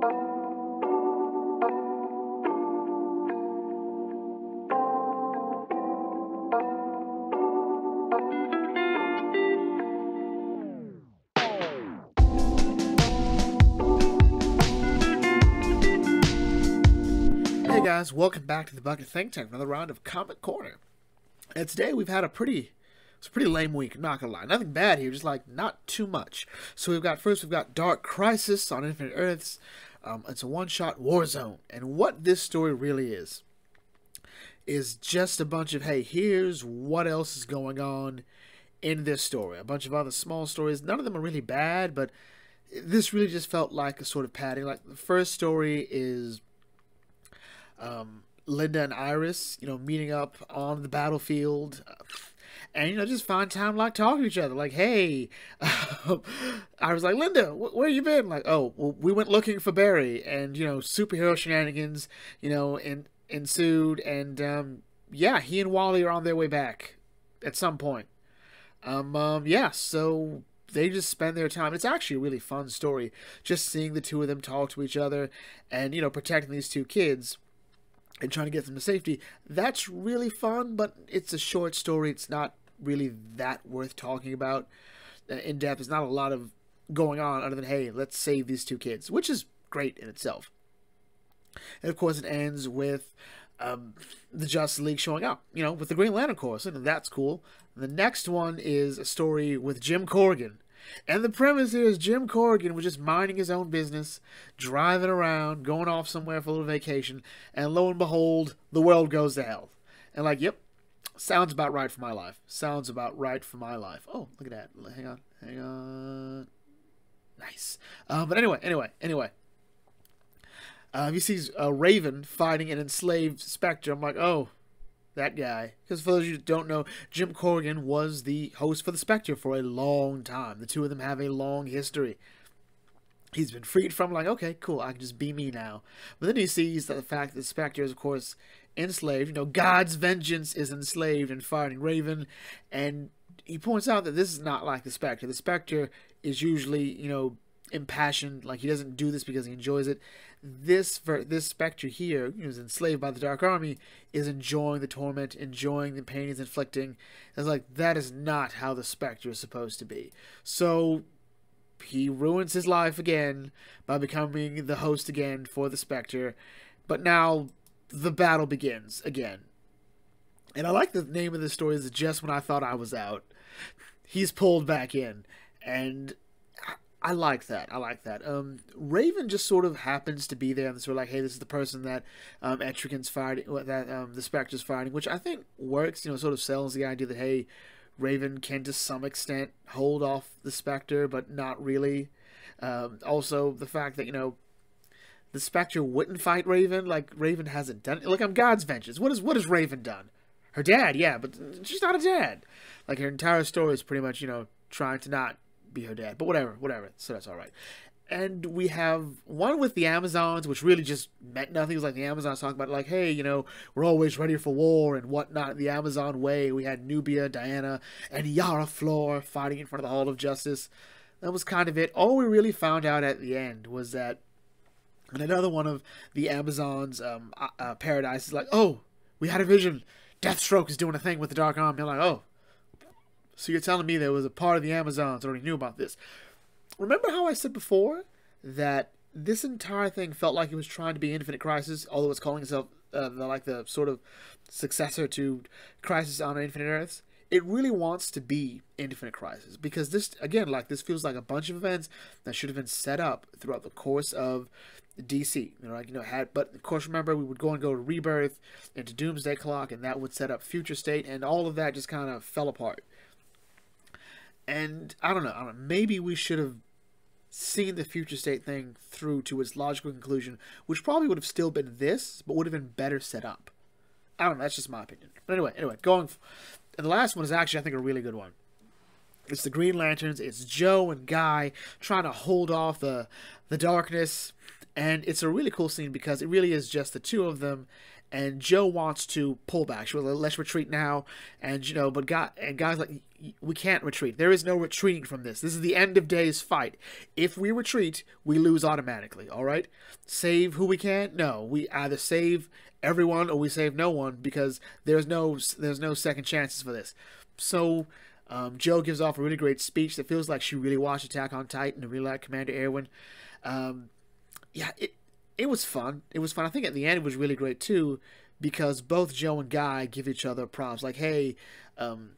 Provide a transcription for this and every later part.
Hey guys, welcome back to the Bucket Think Tank, another round of Comic Corner. And today we've had a pretty, it's a pretty lame week. Not gonna lie, nothing bad here, just like not too much. So we've got first we've got Dark Crisis on Infinite Earths. Um, it's a one-shot war zone, and what this story really is is just a bunch of hey, here's what else is going on in this story. A bunch of other small stories. None of them are really bad, but this really just felt like a sort of padding. Like the first story is um, Linda and Iris, you know, meeting up on the battlefield. And, you know, just find time like talking to each other. Like, hey, I was like, Linda, wh- where you been? Like, oh, well, we went looking for Barry. And, you know, superhero shenanigans, you know, en- ensued. And, um, yeah, he and Wally are on their way back at some point. Um, um, yeah, so they just spend their time. It's actually a really fun story, just seeing the two of them talk to each other and, you know, protecting these two kids and trying to get them to safety. That's really fun, but it's a short story. It's not really that worth talking about uh, in depth. There's not a lot of going on other than, hey, let's save these two kids, which is great in itself. And of course, it ends with um, the Justice League showing up, you know, with the Green Lantern Corps, and that's cool. The next one is a story with Jim Corrigan. And the premise here is Jim Corrigan was just minding his own business, driving around, going off somewhere for a little vacation, and lo and behold, the world goes to hell. And like, yep, sounds about right for my life. Sounds about right for my life. Oh, look at that. Hang on, hang on. Nice. Uh, but anyway, anyway, anyway. Uh, he sees a Raven fighting an enslaved Spectre. I'm like, oh, that guy. Because for those of you who don't know, Jim Corrigan was the host for the Spectre for a long time. The two of them have a long history. He's been freed from like, okay, cool, I can just be me now. But then he sees that the fact that Spectre is, of course, enslaved. You know, God's vengeance is enslaved and fighting Raven. And he points out that this is not like the Spectre. The Spectre is usually, you know, impassioned. Like he doesn't do this because he enjoys it. This this Spectre here, who's enslaved by the Dark Army, is enjoying the torment, enjoying the pain he's inflicting. It's like that is not how the Spectre is supposed to be. So he ruins his life again by becoming the host again for the Spectre. But now the battle begins again. And I like the name of the story is just when I thought I was out. He's pulled back in. And I- like that. I like that. Um, Raven just sort of happens to be there, and sort of like, hey, this is the person that um, Etrigan's fighting, that um, the Spectre's fighting, which I think works. You know, sort of sells the idea that hey, Raven can to some extent hold off the Spectre, but not really. Um, also, the fact that you know the Spectre wouldn't fight Raven, like Raven hasn't done. Like I'm God's vengeance. What is what has Raven done? Her dad, yeah, but she's not a dad. Like her entire story is pretty much you know trying to not be her dad, but whatever, whatever. So that's all right. And we have one with the Amazons, which really just meant nothing. It was like the Amazons talking about, like, hey, you know, we're always ready for war and whatnot. The Amazon way. We had Nubia, Diana, and Yara Flor fighting in front of the Hall of Justice. That was kind of it. All we really found out at the end was that and another one of the Amazons' um, uh, uh, paradise is like, oh, we had a vision. Deathstroke is doing a thing with the Dark Army. I'm like, oh, so you're telling me there was a part of the Amazons already knew about this? Remember how I said before that this entire thing felt like it was trying to be Infinite Crisis, although it's calling itself uh, the, like the sort of successor to Crisis on Infinite Earths? It really wants to be Infinite Crisis because this, again, like this feels like a bunch of events that should have been set up throughout the course of DC. You know, like you know, had but of course remember we would go and go to Rebirth into Doomsday Clock, and that would set up Future State, and all of that just kind of fell apart. And I don't know, I don't know. Maybe we should have seen the Future State thing through to its logical conclusion, which probably would have still been this, but would have been better set up. I don't know. That's just my opinion. But anyway, anyway, going. F- and the last one is actually I think a really good one. It's the Green Lanterns. It's Jo and Guy trying to hold off the the darkness, and it's a really cool scene because it really is just the two of them, and Jo wants to pull back. She was like, "Let's retreat now," and you know, but God and Guy's like, "We can't retreat. There is no retreating from this. This is the end of days fight. If we retreat, we lose automatically. All right, save who we can. No, we either save everyone or we save no one because there's no there's no second chances for this. So." Um, Jo gives off a really great speech that feels like she really watched Attack on Titan and really liked Commander Erwin. Um, yeah, it it was fun. It was fun. I think at the end it was really great too, because both Jo and Guy give each other props. Like, hey, um,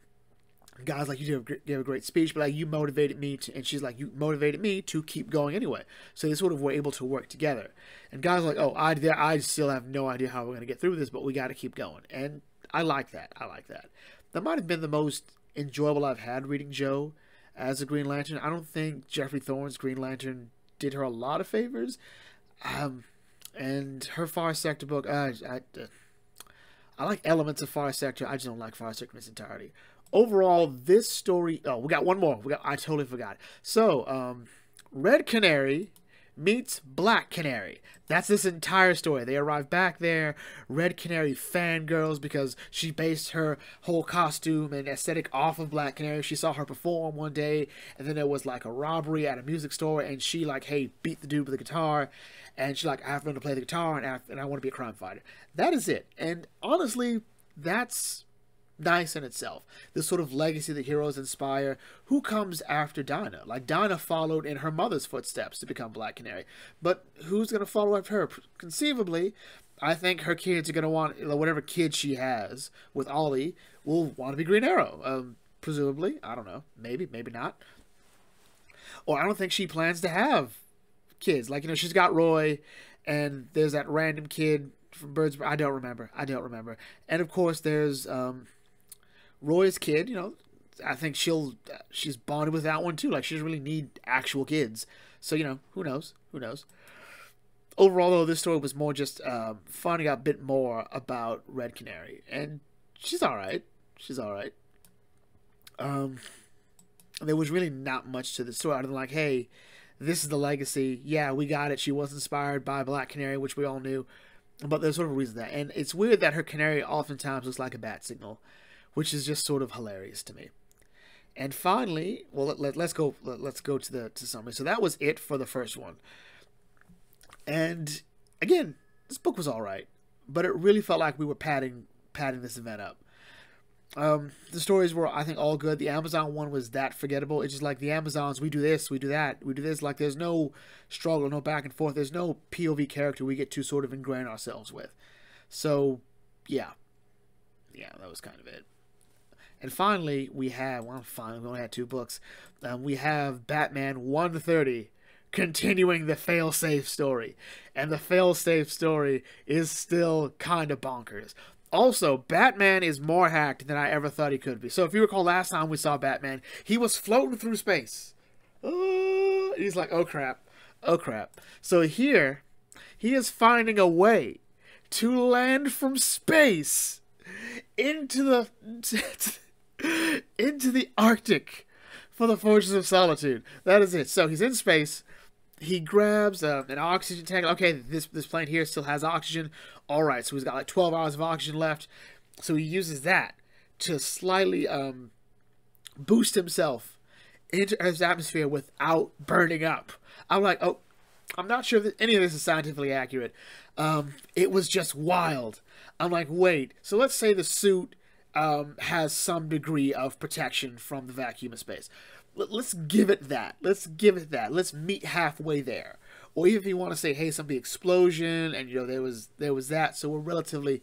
guys, like you did gave a great speech, but like you motivated me, to, and she's like, you motivated me to keep going anyway. So they sort of were able to work together. And Guy's like, oh, I I still have no idea how we're gonna get through this, but we got to keep going. And I like that. I like that. That might have been the most enjoyable I've had reading Jo as a Green Lantern. I don't think Geoffrey Thorne's Green Lantern did her a lot of favors. Um, and her Far Sector book, uh, I, uh, I like elements of Far Sector. I just don't like Far Sector in its entirety. Overall, this story. Oh, we got one more. We got. I totally forgot. So, um, Red Canary meets Black Canary. That's this entire story. They arrive back there, Red Canary fangirls because she based her whole costume and aesthetic off of Black Canary. She saw her perform one day, and then there was like a robbery at a music store, and she like, hey, beat the dude with the guitar, and she like, I have to play the guitar, and I, and I want to be a crime fighter. That is it. And honestly, that's nice in itself. This sort of legacy that heroes inspire. Who comes after Dinah? Like Dinah followed in her mother's footsteps to become Black Canary, but who's going to follow after her? Conceivably, I think her kids are going to want whatever kid she has with Ollie will want to be Green Arrow. Um, presumably, I don't know. Maybe, maybe not. Or I don't think she plans to have kids. Like you know, she's got Roy, and there's that random kid from Birds. I don't remember. I don't remember. And of course, there's um, Roy's kid, you know, I think she'll she's bonded with that one too. Like she doesn't really need actual kids. So you know, who knows? Who knows? Overall, though, this story was more just um, finding out a bit more about Red Canary, and she's all right. She's all right. Um, there was really not much to the story other than like, hey, this is the legacy. Yeah, we got it. She was inspired by Black Canary, which we all knew, but there's sort of a reason that. And it's weird that her canary oftentimes looks like a bat signal which is just sort of hilarious to me. And finally, well, let, let, us go. Let, us go to the to summary. So that was it for the first one. And again, this book was all right, but it really felt like we were padding padding this event up. Um, the stories were, I think, all good. The Amazon one was that forgettable. It's just like the Amazons, we do this, we do that, we do this. Like there's no struggle, no back and forth. There's no POV character we get to sort of ingrain ourselves with. So, yeah, yeah, that was kind of it. And finally, we have, well, finally, we only had two books. Um, we have Batman 130 continuing the failsafe story. And the failsafe story is still kind of bonkers. Also, Batman is more hacked than I ever thought he could be. So if you recall last time we saw Batman, he was floating through space. Uh, he's like, oh crap, oh crap. So here, he is finding a way to land from space into the into the Arctic for the Fortress of Solitude. That is it. So he's in space. He grabs uh, an oxygen tank. Okay, this this plane here still has oxygen. All right, so he's got like 12 hours of oxygen left. So he uses that to slightly um, boost himself into Earth's atmosphere without burning up. I'm like, oh, I'm not sure that any of this is scientifically accurate. Um, it was just wild. I'm like, wait, so let's say the suit um, has some degree of protection from the vacuum of space. Let's give it that. Let's give it that. Let's meet halfway there. Or even if you want to say, hey, some the explosion, and you know there was there was that, so we're relatively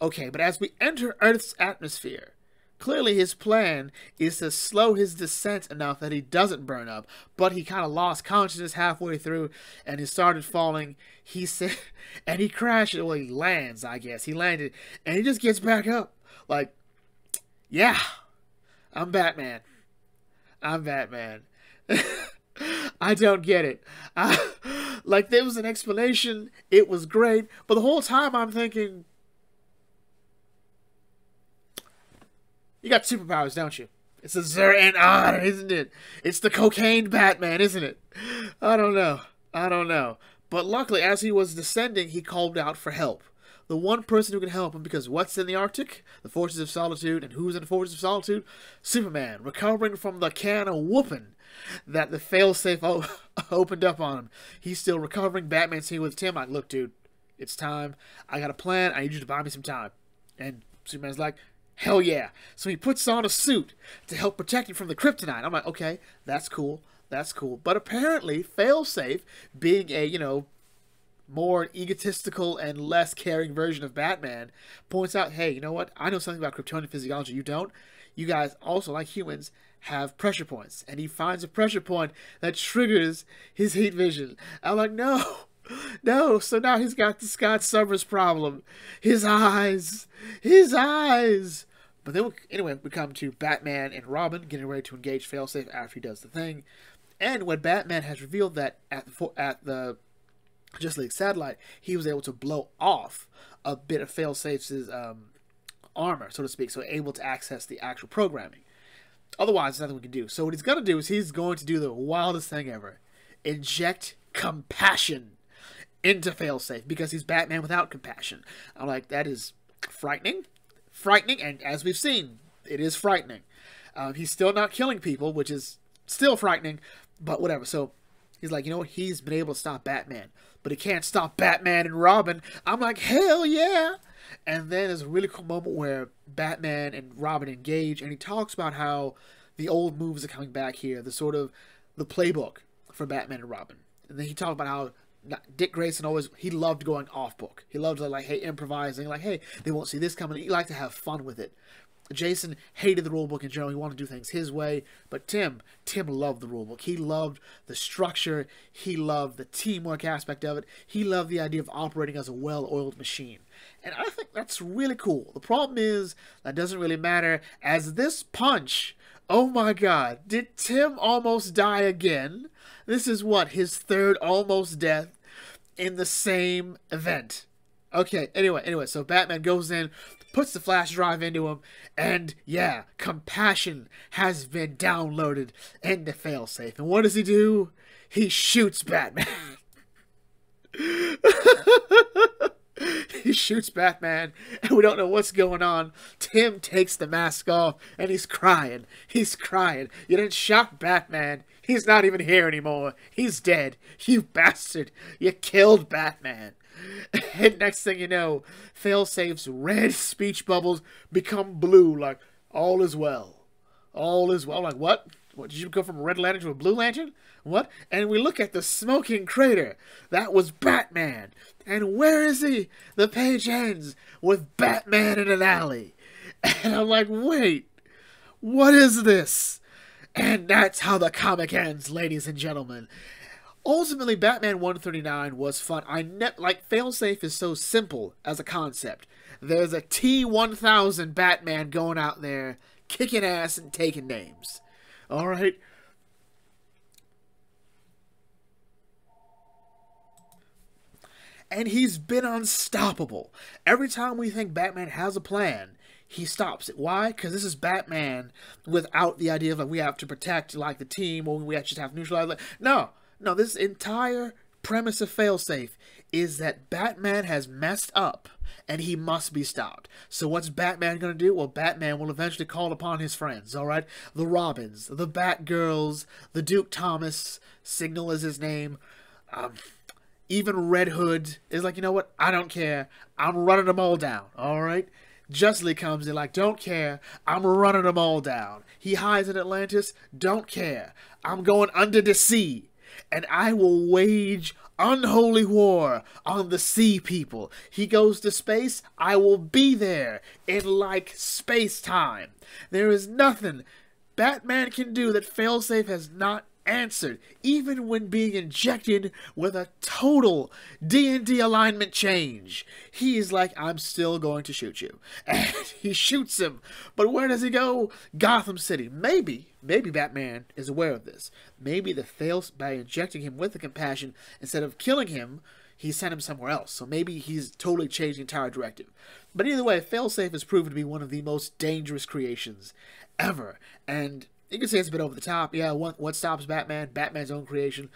okay. But as we enter Earth's atmosphere, clearly his plan is to slow his descent enough that he doesn't burn up. But he kind of lost consciousness halfway through, and he started falling. He said, and he crashed. Well, he lands, I guess. He landed, and he just gets back up, like yeah, I'm Batman. I'm Batman. I don't get it. I, like there was an explanation, it was great, but the whole time I'm thinking, you got superpowers, don't you? It's a Zer and ah, isn't it? It's the cocaine Batman, isn't it? I don't know. I don't know. But luckily, as he was descending, he called out for help. The one person who can help him because what's in the Arctic? The Fortress of Solitude. And who's in the Fortress of Solitude? Superman, recovering from the can of whooping that the failsafe opened up on him. He's still recovering. Batman's here with Tim, like, look, dude, it's time. I got a plan. I need you to buy me some time. And Superman's like, hell yeah. So he puts on a suit to help protect him from the kryptonite. I'm like, okay, that's cool. That's cool. But apparently, Failsafe, being a, you know, more egotistical and less caring version of Batman, points out, hey, you know what? I know something about Kryptonian physiology. You don't. You guys also, like humans, have pressure points. And he finds a pressure point that triggers his heat vision. I'm like, no. No, so now he's got the Scott Summers problem. His eyes. His eyes. But then, we, anyway, we come to Batman and Robin getting ready to engage Failsafe after he does the thing. And when Batman has revealed that at the, at the Justice League satellite, he was able to blow off a bit of Failsafe's um, armor, so to speak, so able to access the actual programming. Otherwise, nothing we can do. So what he's going to do is he's going to do the wildest thing ever. Inject compassion into Failsafe because he's Batman without compassion. I'm like, that is frightening. Frightening, and as we've seen, it is frightening. Um, he's still not killing people, which is still frightening, but whatever. So he's like, you know what? He's been able to stop Batman, but he can't stop Batman and Robin. I'm like, hell yeah! And then there's a really cool moment where Batman and Robin engage, and he talks about how the old moves are coming back here, the sort of the playbook for Batman and Robin. And then he talked about how Dick Grayson always he loved going off book. He loved like hey improvising, like hey they won't see this coming. He liked to have fun with it. Jason hated the rulebook in general. He wanted to do things his way. But Tim, Tim loved the rulebook. He loved the structure. He loved the teamwork aspect of it. He loved the idea of operating as a well-oiled machine. And I think that's really cool. The problem is that doesn't really matter as this punch. Oh my god, did Tim almost die again? This is what, his third almost death in the same event. Okay, anyway, anyway, so Batman goes in, puts the flash drive into him, and yeah, compassion has been downloaded into failsafe. And what does he do? He shoots Batman. he shoots Batman, and we don't know what's going on. Tim takes the mask off, and he's crying. He's crying. You didn't shock Batman. He's not even here anymore. He's dead. You bastard. You killed Batman. And next thing you know, fail Failsafe's red speech bubbles become blue, like, all is well. All is well. Like, what? What, did you go from a red lantern to a blue lantern? What? And we look at the smoking crater. That was Batman. And where is he? The page ends with Batman in an alley. And I'm like, wait, what is this? And that's how the comic ends, ladies and gentlemen ultimately batman 139 was fun i ne- like failsafe is so simple as a concept there's a t1000 batman going out there kicking ass and taking names all right and he's been unstoppable every time we think batman has a plan he stops it. Why? Because this is Batman without the idea of like we have to protect like the team or we actually have to neutralize. No, no, this entire premise of Failsafe is that Batman has messed up and he must be stopped. So what's Batman going to do? Well, Batman will eventually call upon his friends, all right? The Robins, the Batgirls, the Duke Thomas, Signal is his name. Um, even Red Hood is like, you know what? I don't care. I'm running them all down, all right? Justly comes in like, don't care. I'm running them all down. He hides in Atlantis. Don't care. I'm going under the sea and I will wage unholy war on the sea people. He goes to space, I will be there in like space time. There is nothing Batman can do that Failsafe has not answered, even when being injected with a total D&D alignment change. He's like, I'm still going to shoot you. And he shoots him. But where does he go? Gotham City. Maybe, maybe Batman is aware of this. Maybe the fails by injecting him with the compassion, instead of killing him, he sent him somewhere else. So maybe he's totally changed the entire directive. But either way, Failsafe has proven to be one of the most dangerous creations ever. And you can say it's a bit over the top. Yeah, what, what stops Batman? Batman's own creation.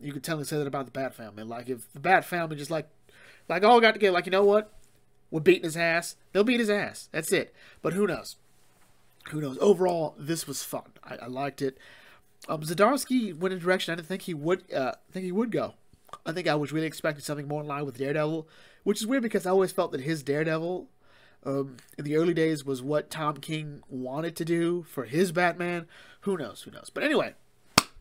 You could tell and say that about the Bat Family. Like if the Bat Family just like, like all got together, like you know what? we're beating his ass. They'll beat his ass. That's it. But who knows? Who knows? Overall, this was fun. I, I liked it. Um, Zdarsky went in a direction I didn't think he would. Uh, think he would go. I think I was really expecting something more in line with Daredevil, which is weird because I always felt that his Daredevil um, in the early days was what Tom King wanted to do for his Batman. Who knows? Who knows? But anyway,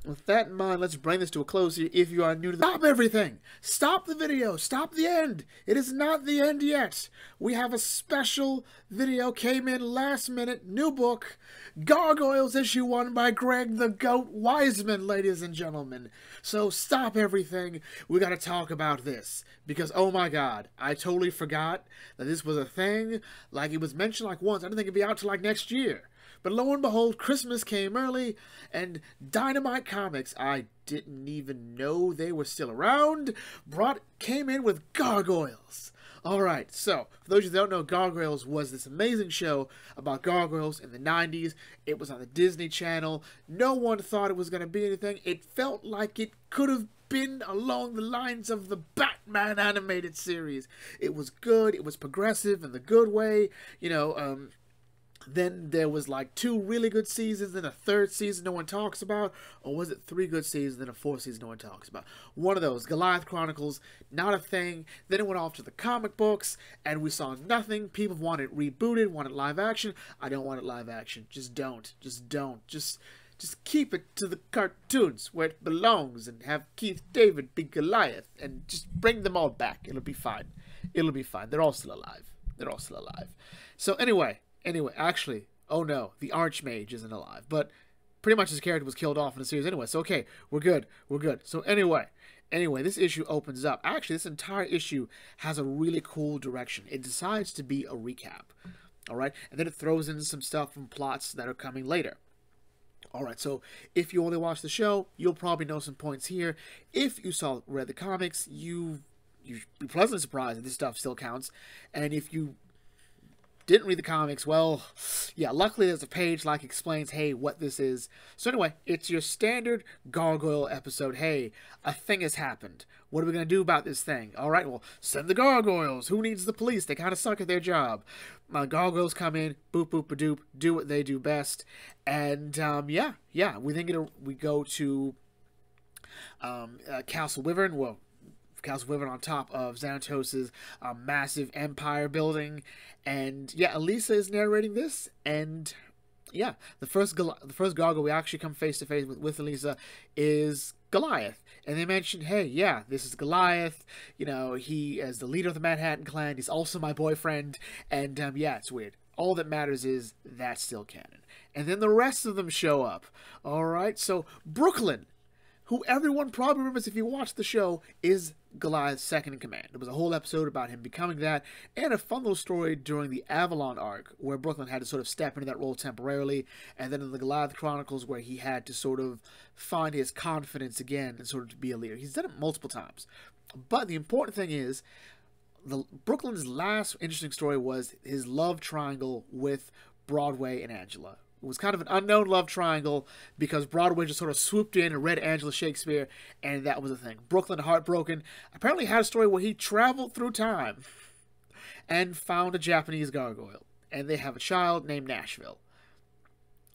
with that in mind, let's bring this to a close here. If you are new to the Stop everything! Stop the video! Stop the end! It is not the end yet! We have a special video came in last minute, new book, Gargoyles issue 1 by Greg the Goat Weisman, ladies and gentlemen. So stop everything, we gotta talk about this. Because, oh my god, I totally forgot that this was a thing. Like, it was mentioned like once, I didn't think it'd be out till like next year. But lo and behold, Christmas came early, and Dynamite Comics, I didn't even know they were still around, brought came in with Gargoyles. All right, so for those that don't know, Gargoyles was this amazing show about gargoyles in the 90s. It was on the Disney Channel. No one thought it was going to be anything. It felt like it could have been along the lines of the Batman animated series. It was good. It was progressive in the good way. You know, um, then there was like two really good seasons, then a third season no one talks about, or was it three good seasons, then a fourth season no one talks about? One of those, Goliath Chronicles, not a thing. Then it went off to the comic books, and we saw nothing. People want it rebooted, want it live action. I don't want it live action. Just don't. Just don't. Just just keep it to the cartoons where it belongs and have Keith David be Goliath and just bring them all back. It'll be fine. It'll be fine. They're all still alive. They're all still alive. So anyway, Anyway, actually, oh no, the Archmage isn't alive. But pretty much his character was killed off in the series anyway. So okay, we're good. We're good. So anyway, anyway, this issue opens up. Actually, this entire issue has a really cool direction. It decides to be a recap. All right, and then it throws in some stuff from plots that are coming later. All right, so if you only watch the show, you'll probably know some points here. If you saw read the comics, you you'd be pleasantly surprised that this stuff still counts. And if you didn't read the comics, well, yeah, luckily there's a page like explains, hey, what this is. So anyway, it's your standard gargoyle episode. Hey, a thing has happened. What are we going to do about this thing? All right, well, send the gargoyles. Who needs the police? They kind of suck at their job. My gargoyles come in, boop, boop, doop, do what they do best. And, um, yeah, yeah, we think it'll, we go to um, uh, Castle Wyvern. Well, Castle Wyvern on top of Xanatos's uh, massive empire building, and yeah, Elisa is narrating this, and yeah, the first Goli- the first gargoyle we actually come face to face with with Elisa is Goliath, and they mention, hey, yeah, this is Goliath. You know, he as the leader of the Manhattan Clan. He's also my boyfriend, and um, yeah, it's weird. All that matters is that's still canon. And then the rest of them show up. All right, so Brooklyn who everyone probably remembers if you watch the show, is Goliath's second in command. There was a whole episode about him becoming that, and a fun little story during the Avalon arc, where Brooklyn had to sort of step into that role temporarily, and then in the Goliath Chronicles, where he had to sort of find his confidence again and sort of to be a leader. He's done it multiple times. But the important thing is, the Brooklyn's last interesting story was his love triangle with Broadway and Angela, it was kind of an unknown love triangle because Broadway just sort of swooped in and read Angela Shakespeare, and that was the thing. Brooklyn, heartbroken, apparently had a story where he traveled through time and found a Japanese gargoyle, and they have a child named Nashville.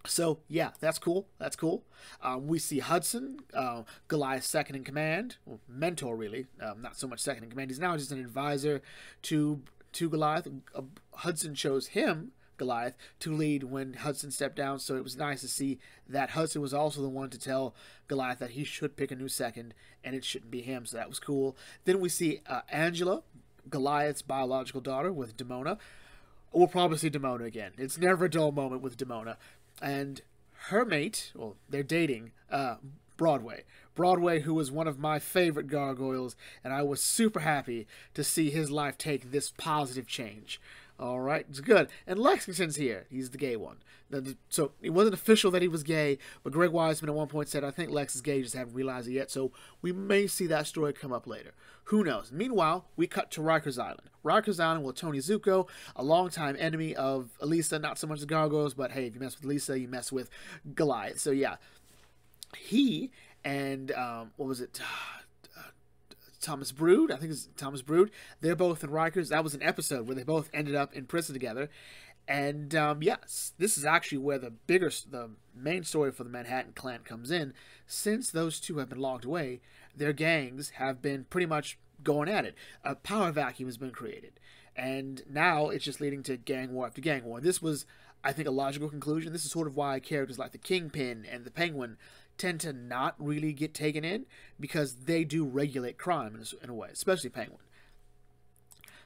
So yeah, that's cool. That's cool. Um, we see Hudson, uh, Goliath's second in command, well, mentor really, um, not so much second in command. He's now just an advisor to to Goliath. Uh, Hudson chose him Goliath to lead when Hudson stepped down. So it was nice to see that Hudson was also the one to tell Goliath that he should pick a new second and it shouldn't be him. So that was cool. Then we see uh, Angela, Goliath's biological daughter, with Demona. We'll probably see Demona again. It's never a dull moment with Demona. And her mate, well, they're dating, uh, Broadway. Broadway, who was one of my favorite gargoyles, and I was super happy to see his life take this positive change. All right, it's good. And Lexington's here. He's the gay one. So it wasn't official that he was gay, but Greg Weisman at one point said, I think Lex is gay, just haven't realized it yet. So we may see that story come up later. Who knows? Meanwhile, we cut to Rikers Island. Rikers Island with Tony Zuko, a longtime enemy of Elisa, not so much the Gargoyles, but hey, if you mess with Elisa, you mess with Goliath. So yeah, he and, um, what was it? Thomas Brood. I think it's Thomas Brood. They're both in Rikers. That was an episode where they both ended up in prison together. And um, yes, this is actually where the bigger, the main story for the Manhattan Clan comes in. Since those two have been locked away, their gangs have been pretty much going at it. A power vacuum has been created, and now it's just leading to gang war after gang war. This was, I think, a logical conclusion. This is sort of why characters like the Kingpin and the Penguin tend to not really get taken in because they do regulate crime in a, in a way, especially Penguin.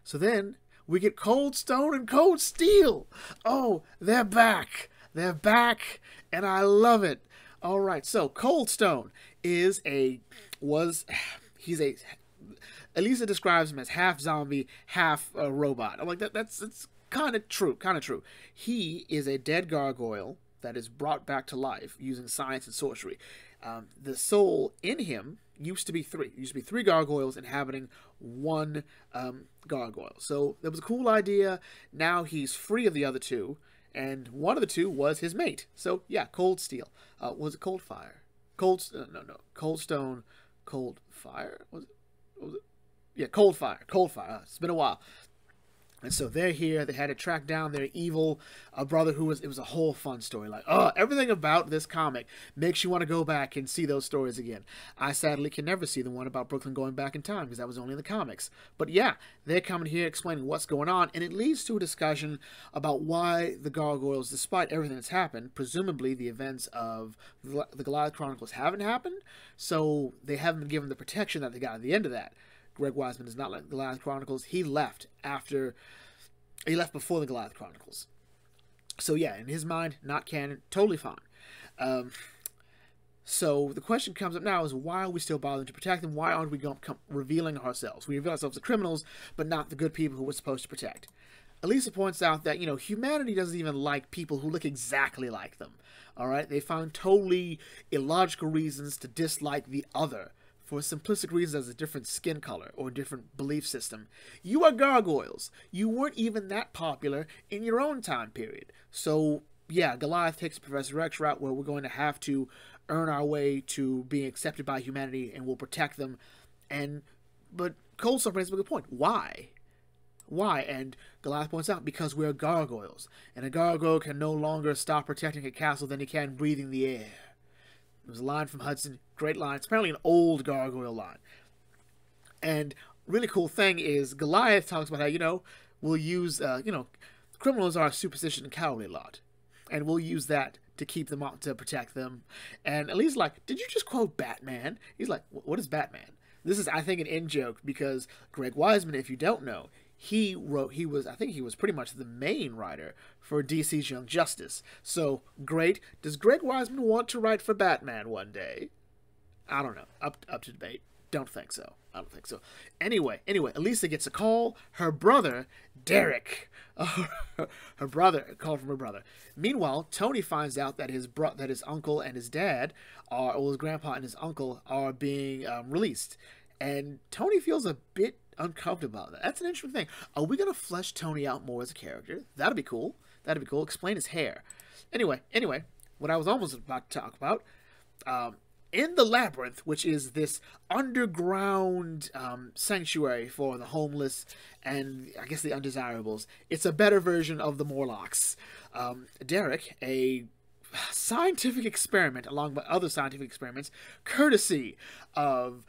So then we get Cold Stone and Cold Steel. Oh, they're back. They're back, and I love it. All right, so Cold Stone is a was he's a Elisa describes him as half zombie, half a robot. I'm like that. That's that's kind of true. Kind of true. He is a dead gargoyle that is brought back to life using science and sorcery. Um, the soul in him used to be three. It used to be three gargoyles inhabiting one um, gargoyle. So that was a cool idea. Now he's free of the other two, and one of the two was his mate. So yeah, Cold Steel. Uh, was it Cold Fire? Cold uh, no no Cold Stone, Cold Fire was it? Was it? Yeah, Cold Fire. Cold Fire. It's been a while. And so they're here. They had to track down their evil uh, brother, who was. It was a whole fun story. Like, oh, everything about this comic makes you want to go back and see those stories again. I sadly can never see the one about Brooklyn going back in time because that was only in the comics. But yeah, they're coming here explaining what's going on, and it leads to a discussion about why the Gargoyles, despite everything that's happened, presumably the events of the Goliath Chronicles haven't happened, so they haven't been given the protection that they got at the end of that. Greg Weisman is not like Goliath Chronicles. He left after, he left before the Goliath Chronicles. So yeah, in his mind, not canon, totally fine. Um, so the question comes up now is why are we still bothering to protect them? Why aren't we going, come, revealing ourselves? We reveal ourselves as criminals, but not the good people who we're supposed to protect. Elisa points out that, you know, humanity doesn't even like people who look exactly like them. All right? They find totally illogical reasons to dislike the other for simplistic reasons as a different skin color or a different belief system. You are gargoyles. You weren't even that popular in your own time period. So, yeah, Goliath takes Professor X route where we're going to have to earn our way to being accepted by humanity and we'll protect them. And, but Coldstone brings up a good point. Why? Why? And Goliath points out, because we're gargoyles. And a gargoyle can no longer stop protecting a castle than he can breathing the air. It was a line from Hudson. Great line. It's apparently an old gargoyle line. And really cool thing is Goliath talks about how, you know, we'll use, uh, you know, criminals are a superstition and cowardly lot. And we'll use that to keep them out to protect them. And Elise like, did you just quote Batman? He's like, what is Batman? This is, I think, an in joke because Greg Weisman, if you don't know, he wrote he was I think he was pretty much the main writer for DC's Young Justice. So great. Does Greg Weisman want to write for Batman one day? I don't know. Up up to debate. Don't think so. I don't think so. Anyway, anyway, Elisa gets a call. Her brother, Derek, her brother, a call from her brother. Meanwhile, Tony finds out that his bro- that his uncle and his dad are, or his grandpa and his uncle are being um, released, and Tony feels a bit uncomfortable about that. That's an interesting thing. Are we gonna flesh Tony out more as a character? That'd be cool. That'd be cool. Explain his hair. Anyway, anyway, what I was almost about to talk about, um, in the labyrinth, which is this underground um, sanctuary for the homeless and I guess the undesirables, it's a better version of the Morlocks. Um, Derek, a scientific experiment along with other scientific experiments, courtesy of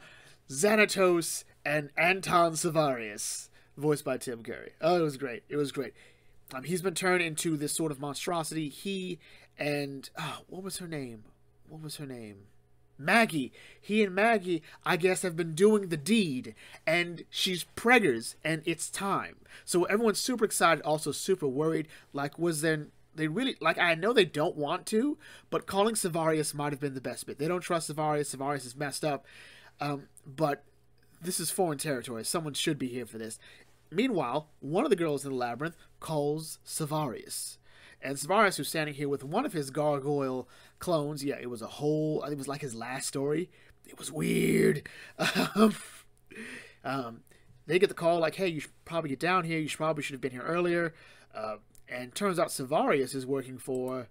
Xanatos and Anton Sevarius, voiced by Tim Curry. Oh, it was great. It was great. Um, he's been turned into this sort of monstrosity. He and oh, what was her name? What was her name? Maggie. He and Maggie, I guess, have been doing the deed, and she's preggers, and it's time. So everyone's super excited, also super worried. Like, was there? They really like. I know they don't want to, but calling Sevarius might have been the best bit. They don't trust Sevarius. Sevarius is messed up. Um, but this is foreign territory. Someone should be here for this. Meanwhile, one of the girls in the labyrinth calls Sevarius. And Sevarius, who's standing here with one of his gargoyle clones, yeah, it was a whole, it was like his last story. It was weird. Um, um, they get the call like, hey, you should probably get down here. You should probably should have been here earlier. Uh, and turns out Sevarius is working for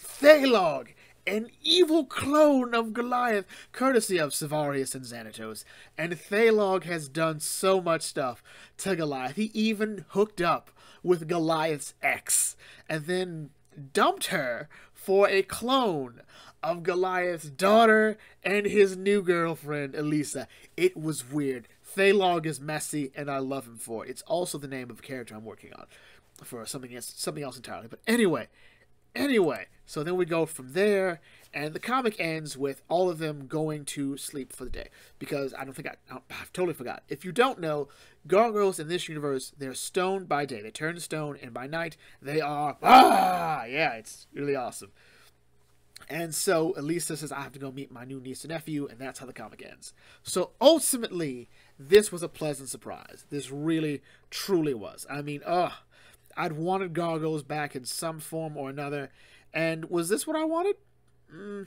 Thailog, an evil clone of Goliath, courtesy of Sevarius and Xanatos. And Thailog has done so much stuff to Goliath. He even hooked up with Goliath's ex, and then dumped her for a clone of Goliath's daughter and his new girlfriend, Elisa. It was weird. Thailog is messy, and I love him for it. It's also the name of a character I'm working on for something else, something else entirely. But anyway, anyway, so then we go from there, and the comic ends with all of them going to sleep for the day because I don't think I, I've totally forgot. If you don't know, gargoyles in this universe they're stone by day, they turn to stone, and by night they are ah yeah, it's really awesome. And so Elisa says, I have to go meet my new niece and nephew, and that's how the comic ends. So ultimately, this was a pleasant surprise. This really, truly was. I mean, ugh. I'd wanted Gargoyles back in some form or another. And was this what I wanted? Mm,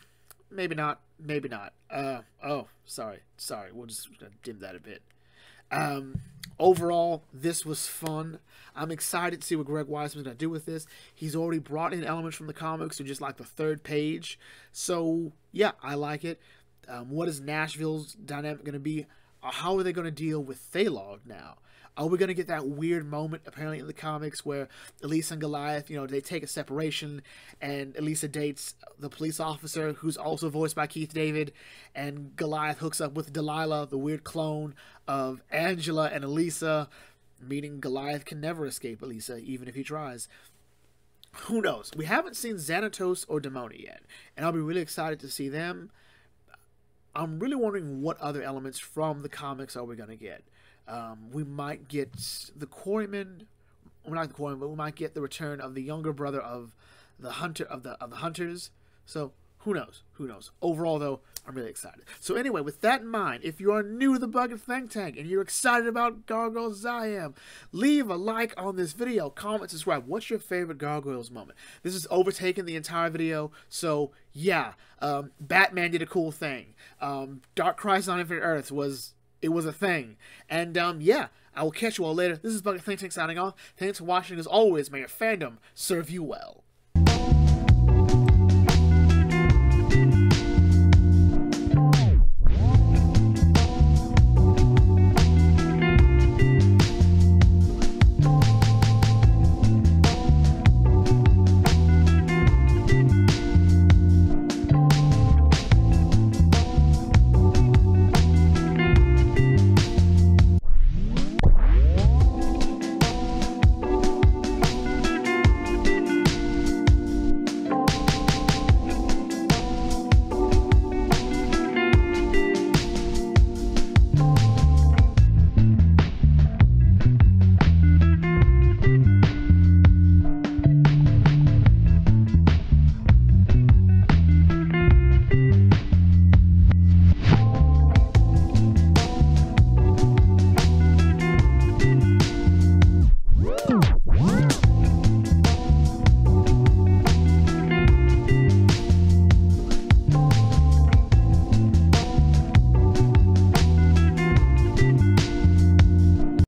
maybe not. Maybe not. Uh, oh, sorry. Sorry. We'll just dim that a bit. Um, overall, this was fun. I'm excited to see what Greg Weisman's going to do with this. He's already brought in elements from the comics to just like the third page. So, yeah, I like it. Um, what is Nashville's dynamic going to be? Uh, how are they going to deal with Thailog now? Are we going to get that weird moment, apparently, in the comics where Elisa and Goliath, you know, they take a separation and Elisa dates the police officer who's also voiced by Keith David, and Goliath hooks up with Delilah, the weird clone of Angela and Elisa, meaning Goliath can never escape Elisa, even if he tries. Who knows? We haven't seen Xanatos or Demona yet, and I'll be really excited to see them. I'm really wondering what other elements from the comics are we going to get. Um, we might get the quarryman. We're not the quarryman, but we might get the return of the younger brother of the hunter of the of the hunters. So who knows? Who knows? Overall, though, I'm really excited. So anyway, with that in mind, if you are new to the Bug Bucket Think Tank and you're excited about Gargoyles as I am, leave a like on this video, comment, subscribe. What's your favorite Gargoyles moment? This is overtaking the entire video, so yeah. Um, Batman did a cool thing. Um, Dark Crisis on Infinite Earth was it was a thing. And um, yeah, I will catch you all later. This is Bucket Think Tank signing off. Thanks for watching. As always, may your fandom serve you well.